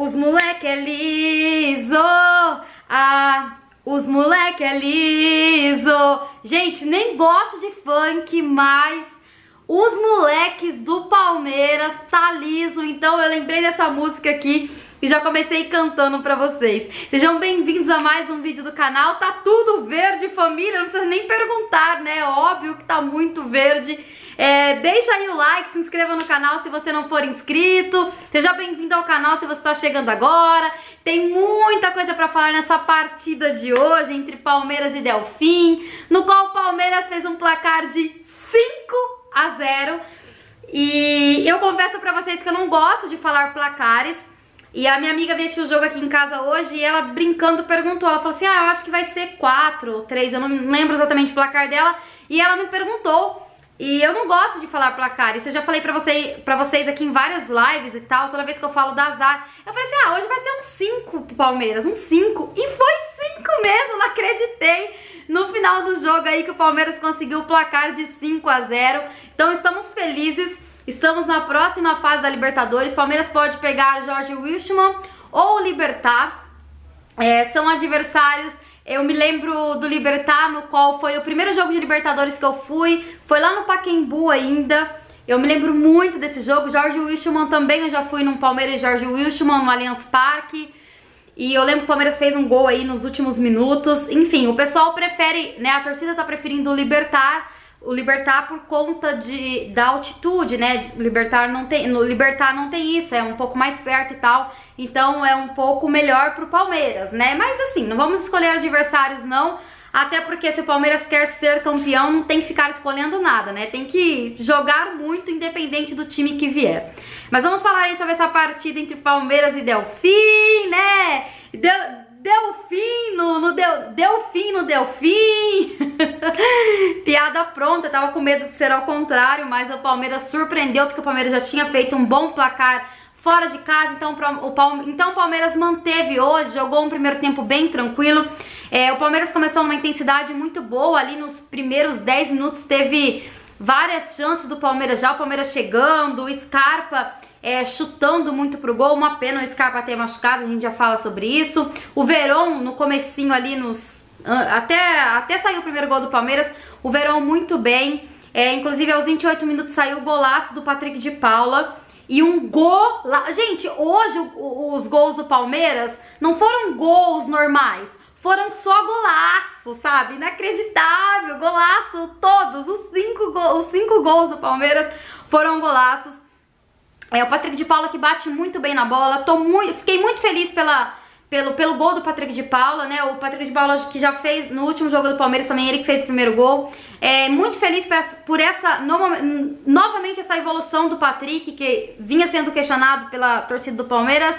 os moleque é liso. Ah, os moleque é liso. Gente, nem gosto de funk, mas os moleques do Palmeiras tá liso. Então eu lembrei dessa música aqui e já comecei cantando pra vocês. Sejam bem-vindos a mais um vídeo do canal. Tá tudo verde, família, não precisa nem perguntar, né? Óbvio que tá muito verde. É, deixa aí o like, se inscreva no canal se você não for inscrito. Seja bem-vindo ao canal se você está chegando agora. Tem muita coisa para falar nessa partida de hoje entre Palmeiras e Delfim, no qual o Palmeiras fez um placar de 5 a 0. E eu confesso para vocês que eu não gosto de falar placares. E a minha amiga veio o jogo aqui em casa hoje e ela brincando perguntou, ela falou assim, ah, eu acho que vai ser 4 ou 3, eu não lembro exatamente o placar dela. E ela me perguntou e eu não gosto de falar placar, isso eu já falei pra, você, pra vocês aqui em várias lives e tal, toda vez que eu falo da azar. Eu falei assim, ah, hoje vai ser um 5 pro Palmeiras, um 5. E foi 5 mesmo, não acreditei no final do jogo aí que o Palmeiras conseguiu o placar de 5 a 0. Então estamos felizes, estamos na próxima fase da Libertadores. Palmeiras pode pegar Jorge Wilshman ou Libertar. É, são adversários eu me lembro do Libertar, no qual foi o primeiro jogo de Libertadores que eu fui, foi lá no Paquembu ainda. Eu me lembro muito desse jogo. Jorge Wilshman também, eu já fui no Palmeiras e Jorge Wilshman no Allianz Parque. E eu lembro que o Palmeiras fez um gol aí nos últimos minutos. Enfim, o pessoal prefere, né? A torcida tá preferindo o Libertar o Libertar por conta de, da altitude, né? De libertar não tem, no Libertar não tem isso, é um pouco mais perto e tal. Então é um pouco melhor pro Palmeiras, né? Mas assim, não vamos escolher adversários não, até porque se o Palmeiras quer ser campeão, não tem que ficar escolhendo nada, né? Tem que jogar muito independente do time que vier. Mas vamos falar aí sobre essa partida entre Palmeiras e Delfim, né? Del Delfim no, Del, Delfim no Delfim. Piada pronta, eu tava com medo de ser ao contrário, mas o Palmeiras surpreendeu porque o Palmeiras já tinha feito um bom placar fora de casa, então o, Palme então o Palmeiras manteve hoje, jogou um primeiro tempo bem tranquilo. É, o Palmeiras começou numa intensidade muito boa ali nos primeiros 10 minutos, teve várias chances do Palmeiras já, o Palmeiras chegando, o Scarpa é, chutando muito pro gol, uma pena o Scarpa ter machucado, a gente já fala sobre isso. O Verón no comecinho ali nos até até saiu o primeiro gol do Palmeiras, o Verón muito bem. É, inclusive aos 28 minutos saiu o golaço do Patrick de Paula e um gol. Gente, hoje os gols do Palmeiras não foram gols normais. Foram só golaços, sabe? Inacreditável, golaço, todos os cinco, os cinco gols do Palmeiras foram golaços. É o Patrick de Paula que bate muito bem na bola. Tô muito, fiquei muito feliz pela, pelo, pelo gol do Patrick de Paula, né? O Patrick de Paula que já fez no último jogo do Palmeiras também, ele que fez o primeiro gol. É muito feliz por essa, novamente essa evolução do Patrick, que vinha sendo questionado pela torcida do Palmeiras.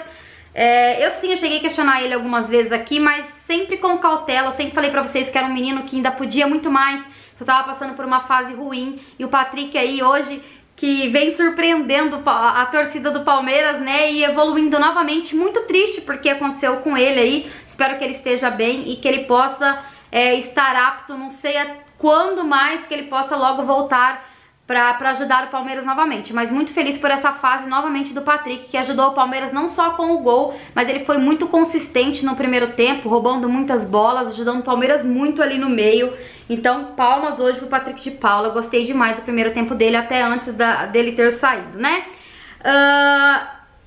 É, eu sim, eu cheguei a questionar ele algumas vezes aqui, mas sempre com cautela. Eu sempre falei pra vocês que era um menino que ainda podia muito mais. Eu tava passando por uma fase ruim. E o Patrick aí hoje que vem surpreendendo a torcida do Palmeiras, né, e evoluindo novamente, muito triste porque aconteceu com ele aí, espero que ele esteja bem e que ele possa é, estar apto, não sei quando mais que ele possa logo voltar para ajudar o Palmeiras novamente. Mas muito feliz por essa fase novamente do Patrick, que ajudou o Palmeiras não só com o gol, mas ele foi muito consistente no primeiro tempo, roubando muitas bolas, ajudando o Palmeiras muito ali no meio. Então, palmas hoje pro Patrick de Paula. Gostei demais do primeiro tempo dele, até antes da, dele ter saído, né? Uh,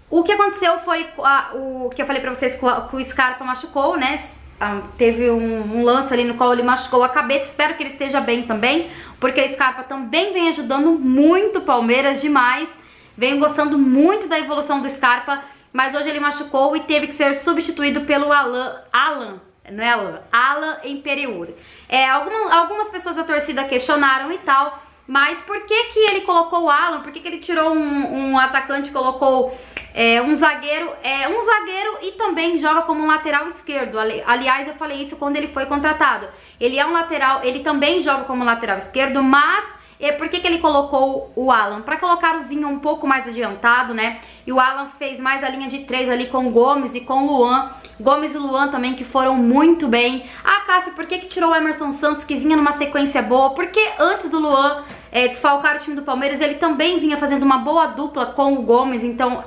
o que aconteceu foi a, o que eu falei pra vocês que o Scarpa machucou, né? Ah, teve um, um, lance ali no qual ele machucou a cabeça, espero que ele esteja bem também, porque a Scarpa também vem ajudando muito o Palmeiras demais, venho gostando muito da evolução do Scarpa, mas hoje ele machucou e teve que ser substituído pelo Alan, Alan não é Alan? Alan Imperiur. É, alguma, algumas pessoas da torcida questionaram e tal, mas por que que ele colocou o Alan? Por que que ele tirou um, um atacante e colocou é, um zagueiro? É um zagueiro e também joga como um lateral esquerdo. aliás, eu falei isso quando ele foi contratado. Ele é um lateral, ele também joga como lateral esquerdo, mas e por que, que ele colocou o Alan? Para colocar o Vinha um pouco mais adiantado, né? E o Alan fez mais a linha de três ali com Gomes e com Luan. Gomes e Luan também que foram muito bem. Ah, Cássia, por que, que tirou o Emerson Santos que vinha numa sequência boa? Porque antes do Luan é, desfalcar o time do Palmeiras, ele também vinha fazendo uma boa dupla com o Gomes. Então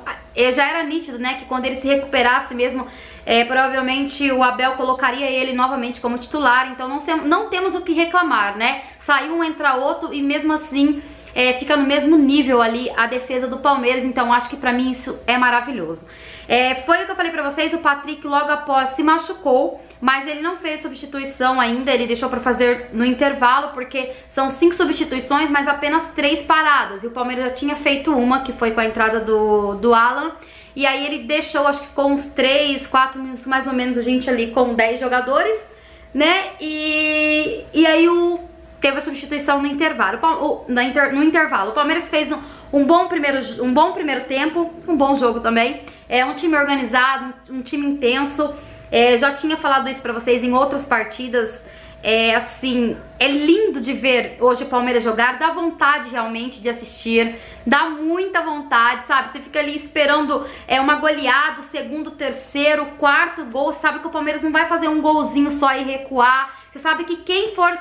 já era nítido, né, que quando ele se recuperasse mesmo, é, provavelmente o Abel colocaria ele novamente como titular, então não, não temos o que reclamar, né? Saiu um, entra outro e mesmo assim é, fica no mesmo nível ali a defesa do Palmeiras, então acho que pra mim isso é maravilhoso. É, foi o que eu falei pra vocês, o Patrick logo após se machucou, mas ele não fez substituição ainda, ele deixou pra fazer no intervalo, porque são cinco substituições, mas apenas três paradas, e o Palmeiras já tinha feito uma, que foi com a entrada do, do Alan, e aí ele deixou, acho que ficou uns 3, 4 minutos mais ou menos, a gente ali com 10 jogadores, né, e, e aí o teve a substituição no intervalo. No, inter, no intervalo. O Palmeiras fez um, um, bom primeiro, um bom primeiro tempo, um bom jogo também. É um time organizado, um, time intenso. É, já tinha falado isso pra vocês em outras partidas. É assim, é lindo de ver hoje o Palmeiras jogar, dá vontade realmente de assistir, dá muita vontade, sabe? Você fica ali esperando é uma goleada, segundo, terceiro, quarto gol, sabe que o Palmeiras não vai fazer um golzinho só e recuar. Você sabe que quem for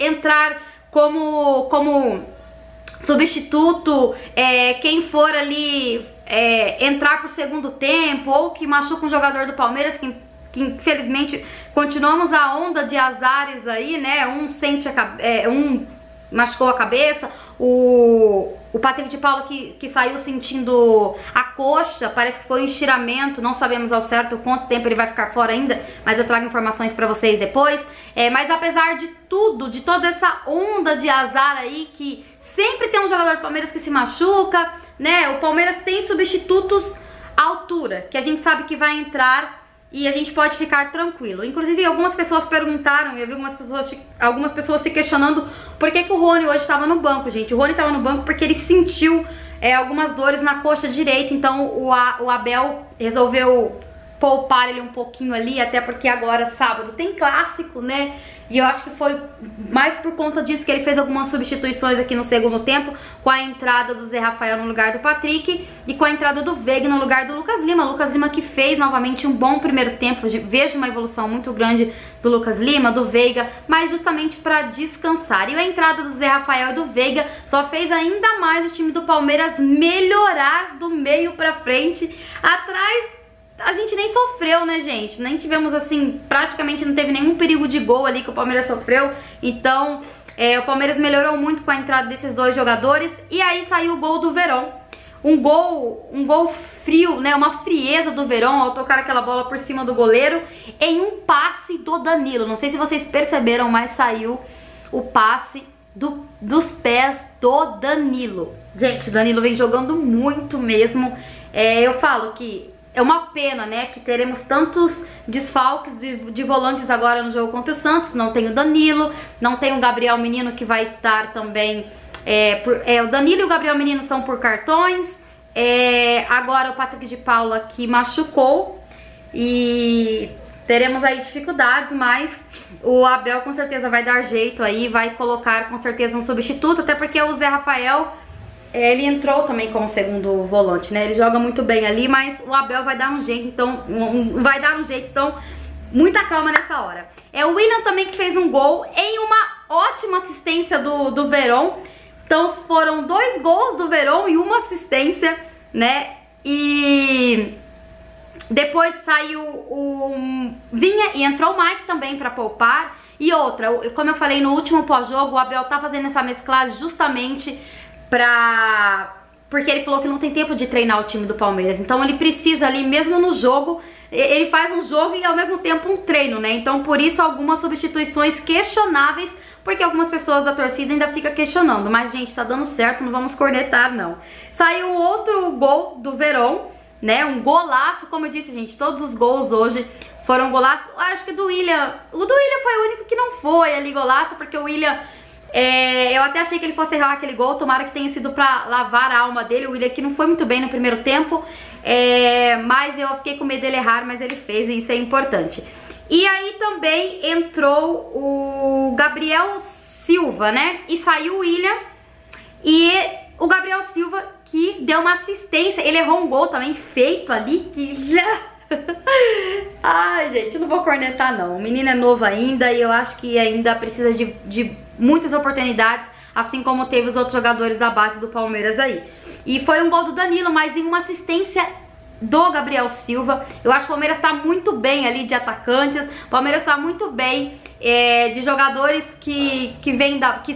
entrar como, como substituto, é, quem for ali é, entrar pro segundo tempo, ou que machuca um jogador do Palmeiras, que, que infelizmente continuamos a onda de azares aí, né? Um sente a, é, um machucou a cabeça, o, o Patrick de Paula que, que saiu sentindo a coxa, parece que foi um estiramento, não sabemos ao certo quanto tempo ele vai ficar fora ainda, mas eu trago informações para vocês depois. É, mas apesar de tudo, de toda essa onda de azar aí, que sempre tem um jogador do Palmeiras que se machuca, né? O Palmeiras tem substitutos à altura, que a gente sabe que vai entrar e a gente pode ficar tranquilo. Inclusive, algumas pessoas perguntaram, eu vi algumas pessoas, algumas pessoas se questionando por que, que o Rony hoje estava no banco, gente. O Rony estava no banco porque ele sentiu é, algumas dores na coxa direita, então o, a, o Abel resolveu poupar ele um pouquinho ali, até porque agora sábado tem clássico, né? E eu acho que foi mais por conta disso que ele fez algumas substituições aqui no segundo tempo, com a entrada do Zé Rafael no lugar do Patrick e com a entrada do Veiga no lugar do Lucas Lima. Lucas Lima que fez novamente um bom primeiro tempo, vejo uma evolução muito grande do Lucas Lima, do Veiga, mas justamente para descansar. E a entrada do Zé Rafael e do Veiga só fez ainda mais o time do Palmeiras melhorar do meio para frente, atrás a gente nem sofreu, né, gente? Nem tivemos, assim, praticamente não teve nenhum perigo de gol ali que o Palmeiras sofreu. Então, é, o Palmeiras melhorou muito com a entrada desses dois jogadores. E aí saiu o gol do Verón. Um gol, um gol frio, né? Uma frieza do Verón ao tocar aquela bola por cima do goleiro em um passe do Danilo. Não sei se vocês perceberam, mas saiu o passe do, dos pés do Danilo. Gente, o Danilo vem jogando muito mesmo. É, eu falo que é uma pena, né, que teremos tantos desfalques de, de, volantes agora no jogo contra o Santos. Não tem o Danilo, não tem o Gabriel Menino que vai estar também. É, por, é, o Danilo e o Gabriel Menino são por cartões. É, agora o Patrick de Paula que machucou e teremos aí dificuldades, mas o Abel com certeza vai dar jeito aí, vai colocar com certeza um substituto, até porque o Zé Rafael ele entrou também como segundo volante, né? Ele joga muito bem ali, mas o Abel vai dar um jeito, então um, vai dar um jeito, então muita calma nessa hora. É o William também que fez um gol em uma ótima assistência do, do Verón. Então foram dois gols do Verón e uma assistência, né? E depois saiu o Vinha e entrou o Mike também para poupar. E outra, como eu falei no último pós-jogo, o Abel tá fazendo essa mesclagem justamente pra... Porque ele falou que não tem tempo de treinar o time do Palmeiras. Então ele precisa ali, mesmo no jogo, ele faz um jogo e ao mesmo tempo um treino, né? Então por isso algumas substituições questionáveis, porque algumas pessoas da torcida ainda ficam questionando. Mas gente, tá dando certo, não vamos cornetar não. Saiu outro gol do Verón, né? Um golaço, como eu disse, gente, todos os gols hoje foram golaço. Acho que do William, o do William foi o único que não foi ali golaço, porque o William é, eu até achei que ele fosse errar aquele gol, tomara que tenha sido pra lavar a alma dele. O William que não foi muito bem no primeiro tempo, é, mas eu fiquei com medo dele errar, mas ele fez e isso é importante. E aí também entrou o Gabriel Silva, né? E saiu o William e o Gabriel Silva que deu uma assistência, ele errou um gol também feito ali, que Ai, gente, não vou cornetar não. O menino é novo ainda e eu acho que ainda precisa de, de muitas oportunidades, assim como teve os outros jogadores da base do Palmeiras aí. E foi um gol do Danilo, mas em uma assistência do Gabriel Silva. Eu acho que o Palmeiras está muito bem ali de atacantes, o Palmeiras está muito bem é, de jogadores que, que vêm da. Que,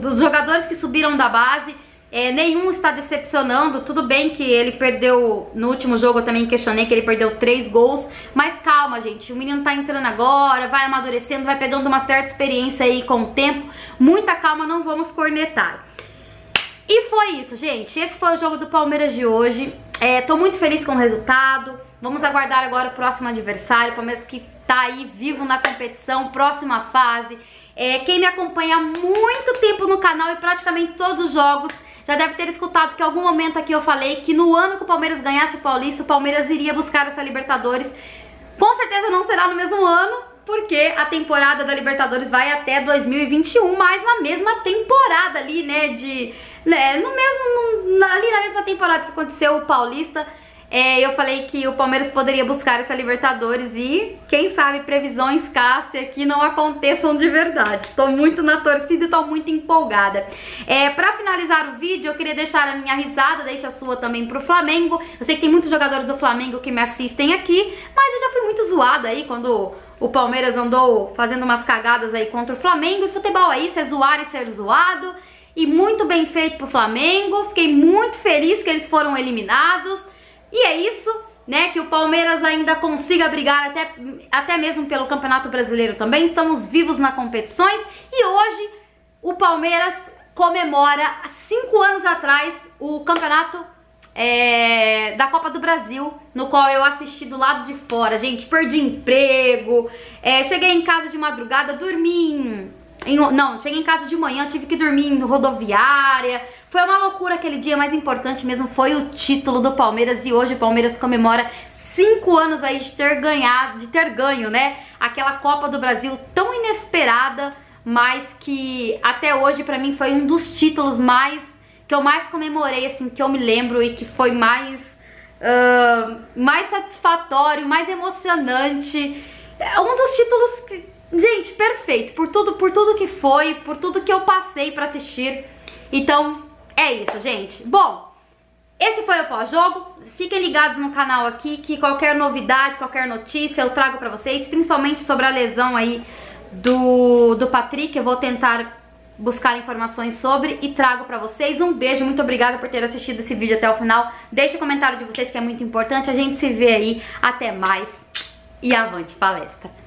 dos jogadores que subiram da base. É, nenhum está decepcionando, tudo bem que ele perdeu, no último jogo eu também questionei que ele perdeu três gols, mas calma gente, o menino tá entrando agora, vai amadurecendo, vai pegando uma certa experiência aí com o tempo, muita calma, não vamos cornetar. E foi isso, gente, esse foi o jogo do Palmeiras de hoje, é, tô muito feliz com o resultado, vamos aguardar agora o próximo adversário, o Palmeiras que tá aí vivo na competição, próxima fase, é, quem me acompanha há muito tempo no canal e praticamente todos os jogos já deve ter escutado que em algum momento aqui eu falei que no ano que o Palmeiras ganhasse o Paulista, o Palmeiras iria buscar essa Libertadores. Com certeza não será no mesmo ano, porque a temporada da Libertadores vai até 2021, mas na mesma temporada ali, né, de... Né, no mesmo, no, ali na mesma temporada que aconteceu o Paulista, é, eu falei que o Palmeiras poderia buscar essa Libertadores e, quem sabe, previsões Cássia que não aconteçam de verdade. Tô muito na torcida e tô muito empolgada. É, pra finalizar o vídeo, eu queria deixar a minha risada, deixa a sua também pro Flamengo. Eu sei que tem muitos jogadores do Flamengo que me assistem aqui, mas eu já fui muito zoada aí quando o Palmeiras andou fazendo umas cagadas aí contra o Flamengo. E futebol é isso, é zoar e ser zoado. E muito bem feito pro Flamengo. Fiquei muito feliz que eles foram eliminados. E é isso, né? Que o Palmeiras ainda consiga brigar até, até mesmo pelo Campeonato Brasileiro também. Estamos vivos na competições e hoje o Palmeiras comemora cinco anos atrás o campeonato é, da Copa do Brasil, no qual eu assisti do lado de fora. Gente, perdi emprego, é, cheguei em casa de madrugada, dormi em em, não, cheguei em casa de manhã, tive que dormir em rodoviária. Foi uma loucura aquele dia, mas importante mesmo foi o título do Palmeiras e hoje o Palmeiras comemora cinco anos aí de ter ganhado, de ter ganho, né? Aquela Copa do Brasil tão inesperada, mas que até hoje para mim foi um dos títulos mais que eu mais comemorei, assim, que eu me lembro e que foi mais uh, mais satisfatório, mais emocionante. É um dos títulos que Gente, perfeito, por tudo, por tudo que foi, por tudo que eu passei pra assistir. Então, é isso, gente. Bom, esse foi o pós-jogo. Fiquem ligados no canal aqui que qualquer novidade, qualquer notícia eu trago pra vocês, principalmente sobre a lesão aí do, do Patrick. Eu vou tentar buscar informações sobre e trago pra vocês. Um beijo, muito obrigada por ter assistido esse vídeo até o final. Deixe o comentário de vocês que é muito importante. A gente se vê aí. Até mais e avante palestra.